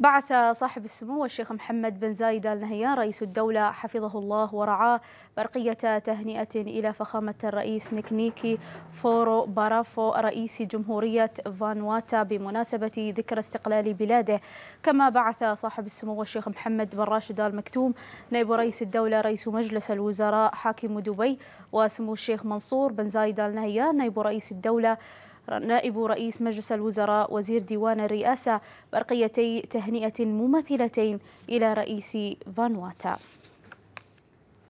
بعث صاحب السمو الشيخ محمد بن زايد آل نهيان رئيس الدولة حفظه الله ورعاه برقية تهنئة إلى فخامة الرئيس نيكنيكي فورو بارافو رئيس جمهورية فانواتو بمناسبة ذكرى استقلال بلاده. كما بعث صاحب السمو الشيخ محمد بن راشد آل مكتوم نائب رئيس الدولة رئيس مجلس الوزراء حاكم دبي وسمو الشيخ منصور بن زايد آل نهيان نائب رئيس الدولة نائب رئيس مجلس الوزراء وزير ديوان الرئاسة برقيتي تهنئة مماثلتين إلى رئيس فانواتا.